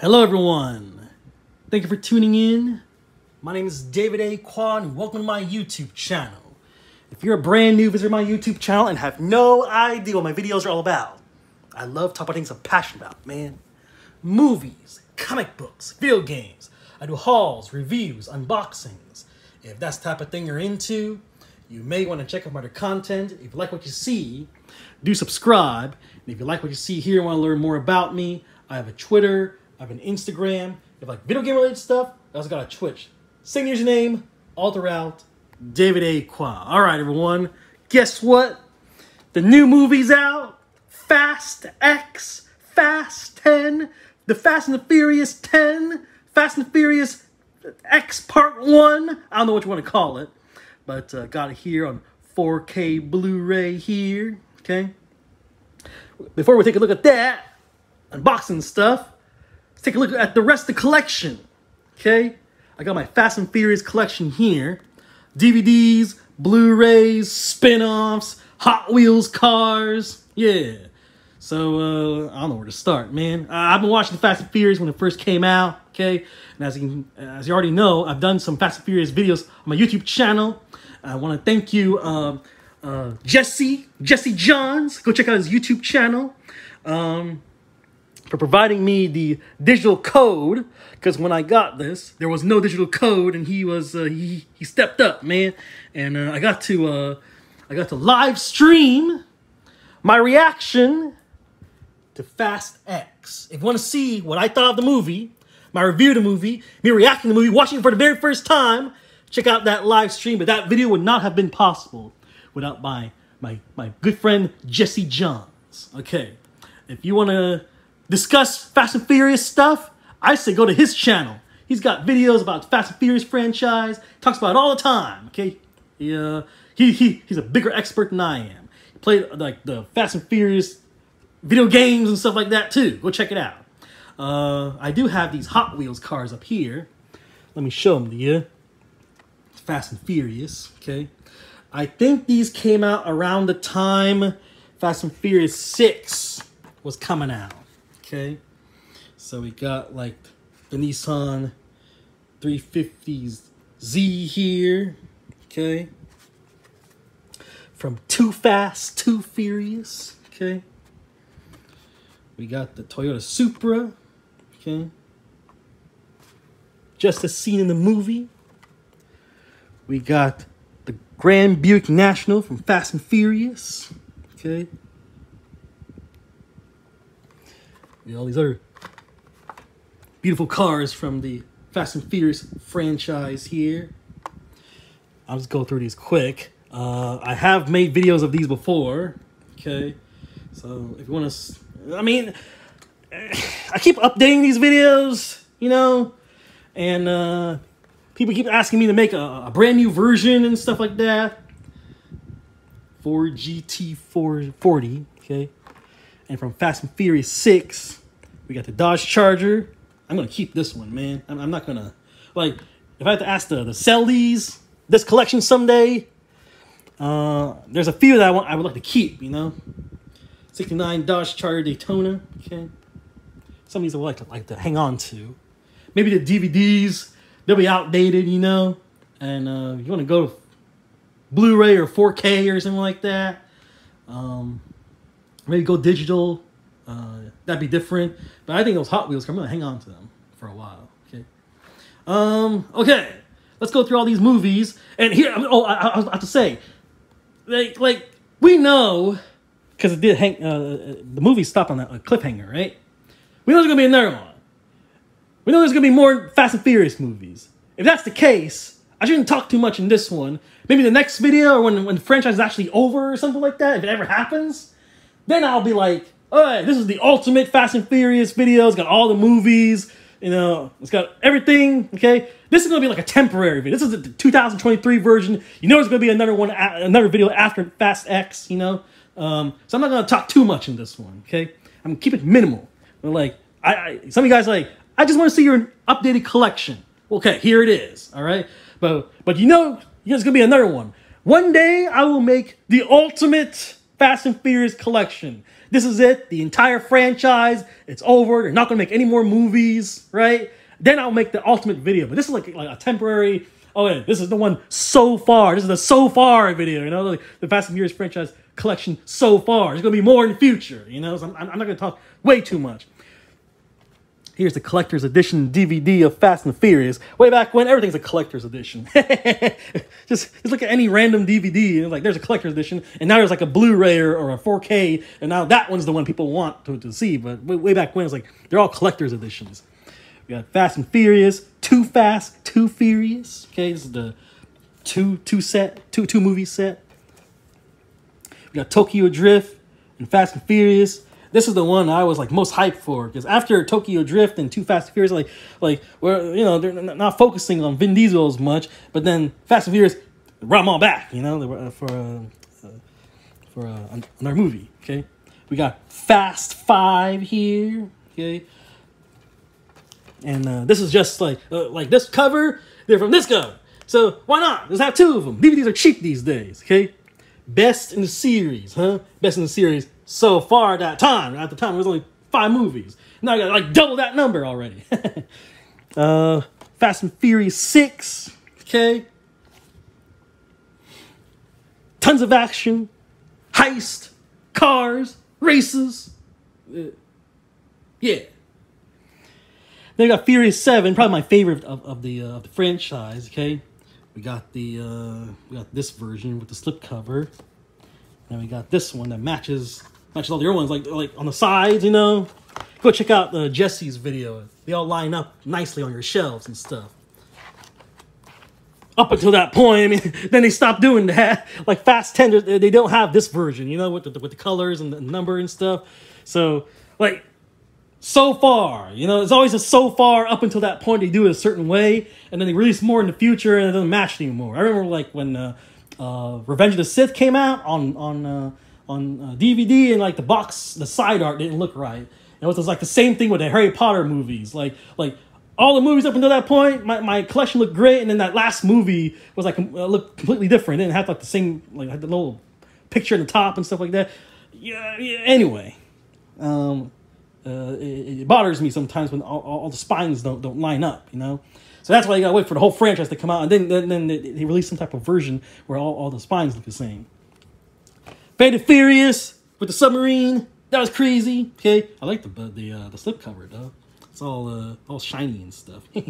Hello, everyone. Thank you for tuning in. My name is David A. Khoa, and welcome to my YouTube channel. If you're a brand new visitor to my YouTube channel and have no idea what my videos are all about, I love talking about things I'm passionate about, man. Movies, comic books, video games. I do hauls, reviews, unboxings. If that's the type of thing you're into, you may want to check out my other content. If you like what you see, do subscribe. And if you like what you see here and want to learn more about me, I have a Twitter, I have an Instagram. If like video game related stuff, I also got a Twitch. Same username, all throughout, David A. Khoa. All right, everyone. Guess what? The new movie's out. Fast X, Fast 10, The Fast and the Furious 10, Fast and the Furious X Part 1. I don't know what you want to call it, but uh, got it here on 4K Blu ray here. Okay. Before we take a look at that, unboxing stuff, let's take a look at the rest of the collection. Okay. I got my Fast and Furious collection here DVDs, Blu rays, spin offs, Hot Wheels cars. Yeah. So uh, I don't know where to start, man. Uh, I've been watching Fast and Furious when it first came out. Okay, and as you as you already know, I've done some Fast and Furious videos on my YouTube channel. I want to thank you, um, uh, Jesse Jesse Johns. Go check out his YouTube channel um, for providing me the digital code. Because when I got this, there was no digital code, and he was uh, he he stepped up, man, and uh, I got to uh, I got to live stream my reaction to Fast X. If you want to see what I thought of the movie, my review of the movie, me reacting to the movie, watching it for the very first time, check out that live stream. But that video would not have been possible without my my my good friend Jesse Johns. Okay, if you want to discuss Fast and Furious stuff, I say go to his channel. He's got videos about Fast and Furious franchise. Talks about it all the time. Okay, yeah, he he he's a bigger expert than I am. He played like the Fast and Furious video games and stuff like that too. Go check it out. Uh, I do have these Hot Wheels cars up here. Let me show them to you. Fast and Furious, okay? I think these came out around the time Fast and Furious 6 was coming out, okay? So we got like the Nissan 350Z here, okay? From Too Fast, Too Furious, okay? We got the Toyota Supra. Okay. Just a scene in the movie. We got the Grand Buick National from Fast and Furious. Okay. We got all these other beautiful cars from the Fast and Furious franchise here. I'll just go through these quick. Uh, I have made videos of these before. Okay. So if you want to I mean, I keep updating these videos, you know, and uh, people keep asking me to make a, a brand new version and stuff like that. Ford GT440, okay. And from Fast and Furious 6, we got the Dodge Charger. I'm gonna keep this one, man. I'm, I'm not gonna like if I had to ask the, the sell these this collection someday. Uh, there's a few that I want I would like to keep, you know. 69 Dodge Charger Daytona. Okay. Some of these I would like to, like to hang on to. Maybe the DVDs, they'll be outdated, you know. And uh, you want to go Blu-ray or 4K or something like that. Um, maybe go digital. Uh, that'd be different. But I think those Hot Wheels, I'm to hang on to them for a while. Okay. Um, okay. Let's go through all these movies. And here, oh, I, I was about to say, like, like we know because it did hang. Uh, the movie stopped on a cliffhanger, right? We know there's gonna be another one. We know there's gonna be more Fast and Furious movies. If that's the case, I shouldn't talk too much in this one. Maybe the next video, or when when the franchise is actually over, or something like that. If it ever happens, then I'll be like, "All right, this is the ultimate Fast and Furious video. It's got all the movies. You know, it's got everything. Okay, this is gonna be like a temporary video. This is the 2023 version. You know, there's gonna be another one, another video after Fast X. You know." Um, so I'm not gonna talk too much in this one. Okay, I'm gonna keep it minimal. But like, I, I some of you guys like, I just want to see your updated collection. Okay, here it is. All right, but but you know, there's gonna be another one. One day I will make the ultimate Fast and Furious collection. This is it. The entire franchise. It's over. They're not gonna make any more movies, right? Then I'll make the ultimate video. But this is like, like a temporary. Oh yeah, this is the one so far. This is the so far video. You know, like the Fast and Furious franchise collection so far. There's gonna be more in the future. You know, so I'm, I'm not gonna talk way too much. Here's the collector's edition DVD of Fast and Furious. Way back when, everything's a collector's edition. just, just look at any random DVD, and like there's a collector's edition, and now there's like a Blu-ray or, or a 4K, and now that one's the one people want to, to see. But way, way back when, it's like they're all collector's editions. We got Fast and Furious, Too Fast, Too Furious. Okay, this is the two two set, two two movie set. We got Tokyo Drift and Fast and Furious this is the one I was like most hyped for because after Tokyo Drift and Too Fast and Furious, like like where you know they're not focusing on Vin Diesel as much, but then Fast and Furious brought them all back, you know, uh, for uh, for uh, another movie. Okay, we got Fast Five here. Okay, and uh, this is just like uh, like this cover. They're from this cover, so why not? Let's have two of them. DVDs are cheap these days. Okay, best in the series, huh? Best in the series so far at that time. At the time, it was only five movies. Now I got like double that number already. uh, Fast and Furious 6, okay? Tons of action, heist, cars, races. Uh, yeah. Then we got Furious 7, probably my favorite of, of the uh, of the franchise, okay? We got the uh, we got this version with the slipcover. And we got this one that matches matches all the other ones, like like on the sides, you know. Go check out uh, Jesse's video. They all line up nicely on your shelves and stuff. Up until that point, I mean, then they stopped doing that. Like Fast 10, they don't have this version, you know, with the, with the colors and the number and stuff. So, like, so far, you know, it's always a so far up until that point they do it a certain way, and then they release more in the future and it doesn't match anymore. I remember, like, when uh, uh, Revenge of the Sith came out on, on, uh, on uh, DVD and like the box, the side art didn't look right. And it was like the same thing with the Harry Potter movies. Like like all the movies up until that point, my, my collection looked great, and then that last movie was like uh, looked completely different. It have like the same like had the little picture in the top and stuff like that. Yeah. yeah anyway, um, uh, it, it, bothers me sometimes when all, all, the spines don't don't line up. You know. So that's why you gotta wait for the whole franchise to come out, and then then, then they, release some type of version where all, all the spines look the same. Fast and Furious with the submarine. That was crazy. Okay, I like the the uh, the slip cover though. It's all uh, all shiny and stuff.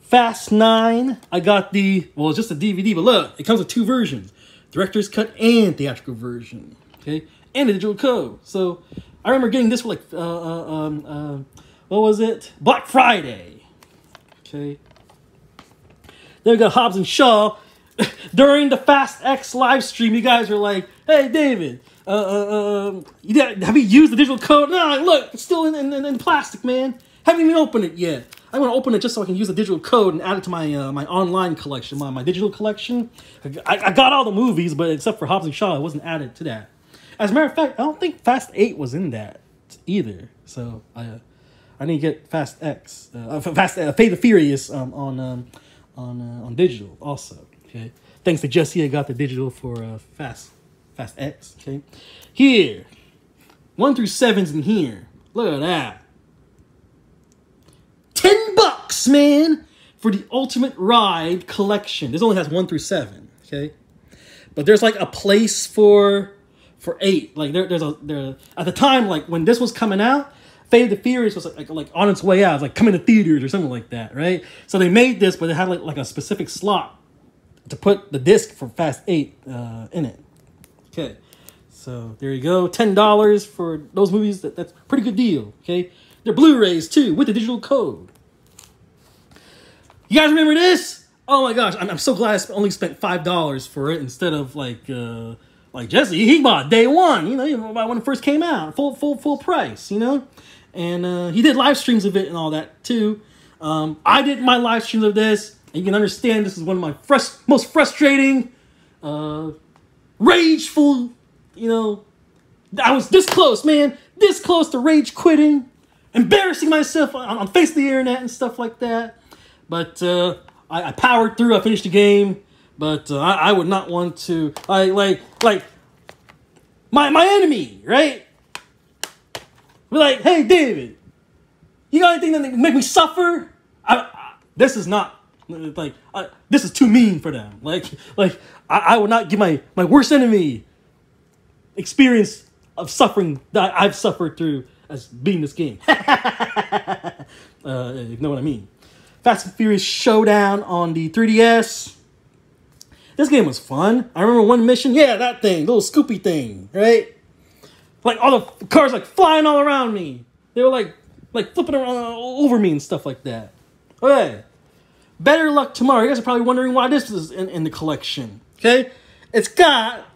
Fast Nine. I got the well, it's just a DVD, but look, it comes with two versions: director's cut and theatrical version. Okay, and a digital code. So I remember getting this for like uh, uh, um, uh, what was it? Black Friday. Okay. Then we got Hobbs and Shaw during the Fast X live stream, you guys were like, "Hey, David, uh, uh, um, have you used the digital code?" No, look, it's still in, in, in plastic, man. Haven't even opened it yet. I want to open it just so I can use the digital code and add it to my uh, my online collection, my, my digital collection. I, I got all the movies, but except for Hobbs and Shaw, it wasn't added to that. As a matter of fact, I don't think Fast Eight was in that either. So I uh, I need to get Fast X, uh, Fast uh, Fate of Furious um, on um, on uh, on digital also. Okay. Thanks to Jesse, I got the digital for uh, Fast Fast X. Okay. Here, one through seven's in here. Look at that. Ten bucks, man, for the Ultimate Ride collection. This only has one through seven. Okay. But there's like a place for for eight. Like there, there's a there at the time like when this was coming out. Fate of the Furious was like, like, like on its way out, it like coming to theaters or something like that, right? So they made this, but it had like like a specific slot to put the disc for Fast 8 uh, in it. Okay, so there you go. $10 for those movies. That, that's pretty good deal, okay? They're Blu-rays too, with the digital code. You guys remember this? Oh my gosh, I'm, I'm so glad I only spent $5 for it instead of like, uh, like Jesse, he bought day one, you know, when it first came out, full, full, full price, you know? And uh, he did live streams of it and all that too. Um, I did my live streams of this and you can understand this is one of my frust- most frustrating, uh, rageful, you know, I was this close, man, this close to rage quitting, embarrassing myself on, on face of the internet and stuff like that. But uh, I, I powered through. I finished the game, but uh, I, I would not want to. I like like my my enemy, right? We're like, hey, David, you got anything that make me suffer? I, I, this is not like I, this is too mean for them. Like like I, I will not give my my worst enemy experience of suffering that I've suffered through as being this game. uh, you know what I mean. Fast and Furious Showdown on the 3DS. This game was fun. I remember one mission. Yeah, that thing, little Scoopy thing, right? Like all the cars like flying all around me. They were like like flipping around over me and stuff like that. Okay. Better luck tomorrow. You guys are probably wondering why this is in, in the collection. Okay? It's got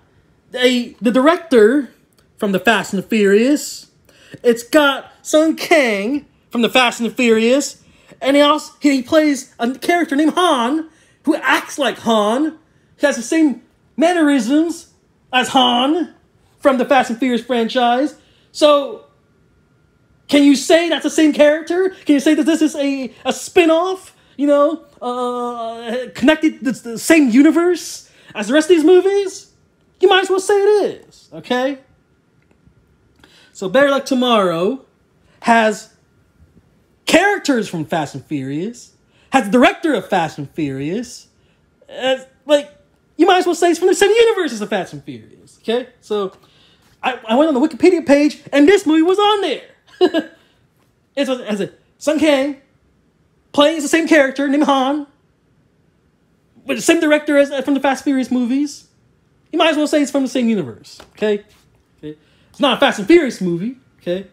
a the director from the Fast and the Furious. It's got Sung Kang from the Fast and the Furious. And he also he plays a character named Han who acts like Han. Has the same mannerisms as Han from the Fast and Furious franchise. So, can you say that's the same character? Can you say that this is a, a spin off, you know, uh, connected to the same universe as the rest of these movies? You might as well say it is, okay? So, Better Luck Tomorrow has characters from Fast and Furious, has the director of Fast and Furious, as, like, you might as well say it's from the same universe as the Fast and Furious, okay? So, I, I went on the Wikipedia page and this movie was on there. it's as a Sung Kang plays the same character named Han with the same director as from the Fast and Furious movies. You might as well say it's from the same universe. Okay, okay. It's not a Fast and Furious movie. Okay,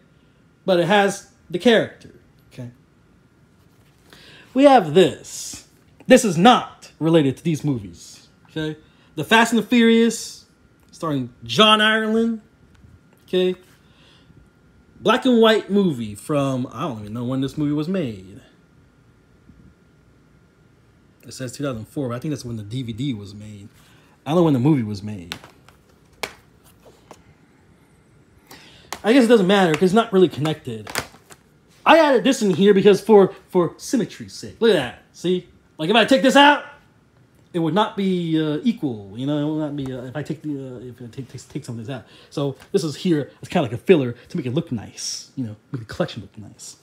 but it has the character. Okay. We have this. This is not related to these movies. Okay, the Fast and the Furious, starring John Ireland, Okay. Black and white movie from, I don't even know when this movie was made. It says 2004, but I think that's when the DVD was made. I don't know when the movie was made. I guess it doesn't matter because it's not really connected. I added this in here because for for symmetry's sake. Look at that. See? Like if I take this out, it would not be uh, equal. You know, it would not be uh, if I take the uh, if I take, take take some of this out. So this is here. It's kind of like a filler to make it look nice. You know, make the collection look nice.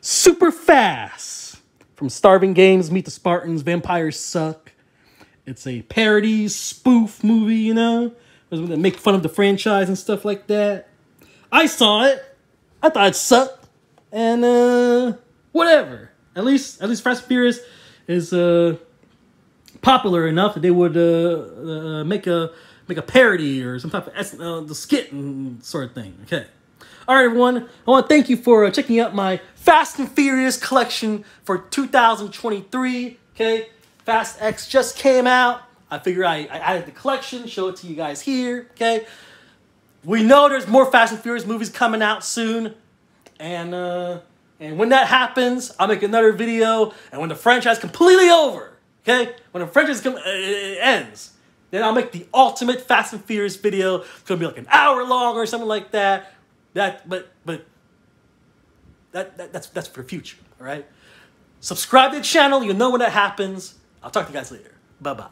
Super fast from Starving Games. Meet the Spartans. Vampires suck. It's a parody spoof movie. You know, that make fun of the franchise and stuff like that. I saw it. I thought it sucked, and uh, whatever. At least at least Fast Furious is uh popular enough that they would uh, uh, make a make a parody or some type of uh, the skit and sort of thing. Okay. All right, everyone. I want to thank you for uh, checking out my Fast and Furious collection for 2023. Okay, Fast X just came out. I figure I, I added the collection, show it to you guys here. Okay, we know there's more Fast and Furious movies coming out soon, and uh, and when that happens, I'll make another video. And when the franchise completely over, Okay? When the franchise come, uh, ends, then I'll make the ultimate Fast and Furious video. It's gonna be like an hour long or something like that. That, but, but, that, that that's that's for future. All right. Subscribe to the channel. You'll know when that happens. I'll talk to you guys later. Bye bye.